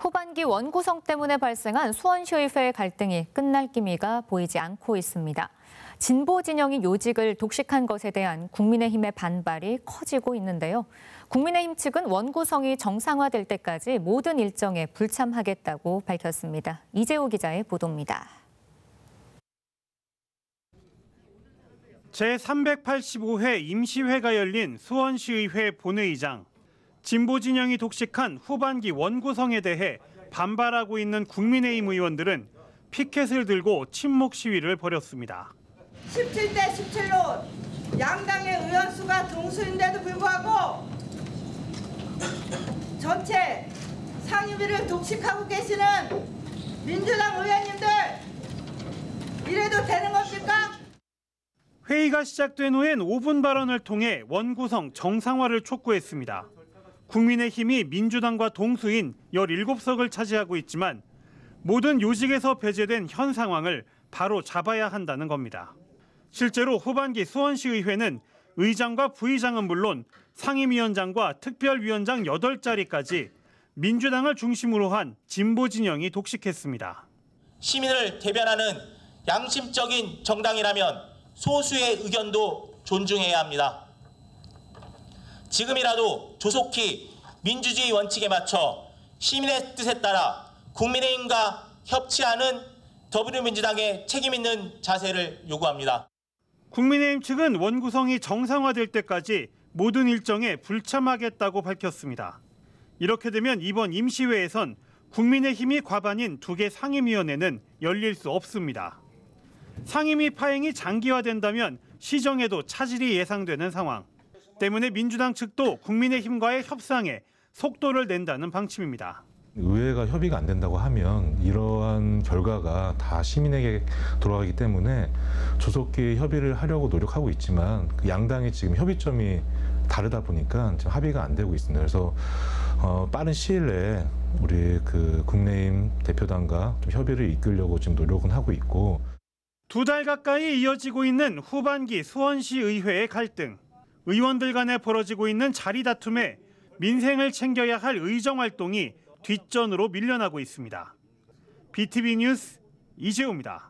후반기 원구성 때문에 발생한 수원시의회 갈등이 끝날 기미가 보이지 않고 있습니다. 진보 진영이 요직을 독식한 것에 대한 국민의힘의 반발이 커지고 있는데요. 국민의힘 측은 원구성이 정상화될 때까지 모든 일정에 불참하겠다고 밝혔습니다. 이재호 기자의 보도입니다. 제385회 임시회가 열린 수원시의회 본회의장. 진보 진영이 독식한 후반기 원구성에 대해 반발하고 있는 국민의힘 의원들은 피켓을 들고 침묵 시위를 벌였습니다. 17대 17로 양당의 의원 수가 동수인데도 불구하고 전체 상임위를 독식하고 계시는 민주당 의원님들 이래도 되는 겁니까? 회의가 시작된 후엔 5분 발언을 통해 원구성 정상화를 촉구했습니다. 국민의힘이 민주당과 동수인 17석을 차지하고 있지만 모든 요직에서 배제된 현 상황을 바로 잡아야 한다는 겁니다. 실제로 후반기 수원시의회는 의장과 부의장은 물론 상임위원장과 특별위원장 8자리까지 민주당을 중심으로 한 진보 진영이 독식했습니다. 시민을 대변하는 양심적인 정당이라면 소수의 의견도 존중해야 합니다. 지금이라도 조속히 민주주의 원칙에 맞춰 시민의 뜻에 따라 국민의힘과 협치하는 더불어민주당의 책임 있는 자세를 요구합니다. 국민의힘 측은 원구성이 정상화될 때까지 모든 일정에 불참하겠다고 밝혔습니다. 이렇게 되면 이번 임시회에선 국민의힘이 과반인 두 개 상임위원회는 열릴 수 없습니다. 상임위 파행이 장기화된다면 시정에도 차질이 예상되는 상황. 때문에 민주당 측도 국민의힘과의 협상에 속도를 낸다는 방침입니다. 의회가 협의가 안 된다고 하면 이러한 결과가 다 시민에게 돌아가기 때문에 조속히 협의를 하려고 노력하고 있지만 그 양당의 지금 협의점이 다르다 보니까 지금 합의가 안 되고 있습니다. 그래서 어, 빠른 시일 내에 우리 그 국내임 대표단과 좀 협의를 이끌려고 지금 노력은 하고 있고 두 달 가까이 이어지고 있는 후반기 수원시 의회의 갈등. 의원들 간에 벌어지고 있는 자리 다툼에 민생을 챙겨야 할 의정 활동이 뒷전으로 밀려나고 있습니다. BTV 뉴스 이재우입니다.